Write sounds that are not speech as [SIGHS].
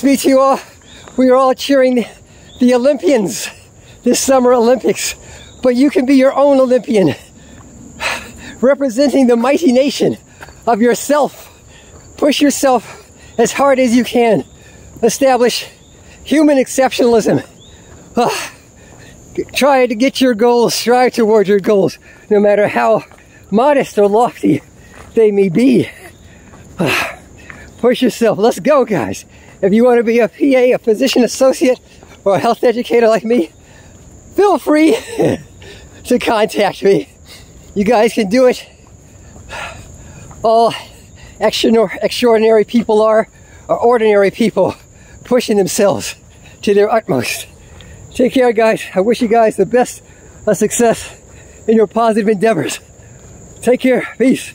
To you all. We are all cheering the, Olympians this Summer Olympics, but you can be your own Olympian, [SIGHS] representing the mighty nation of yourself. Push yourself as hard as you can. Establish human exceptionalism. Try to get your goals, strive toward your goals, no matter how modest or lofty they may be. Push yourself. Let's go, guys. If you want to be a PA, a physician associate, or a health educator like me, feel free [LAUGHS] to contact me. You guys can do it. All extraordinary people are, are ordinary people pushing themselves to their utmost. Take care, guys. I wish you guys the best of success in your positive endeavors. Take care. Peace.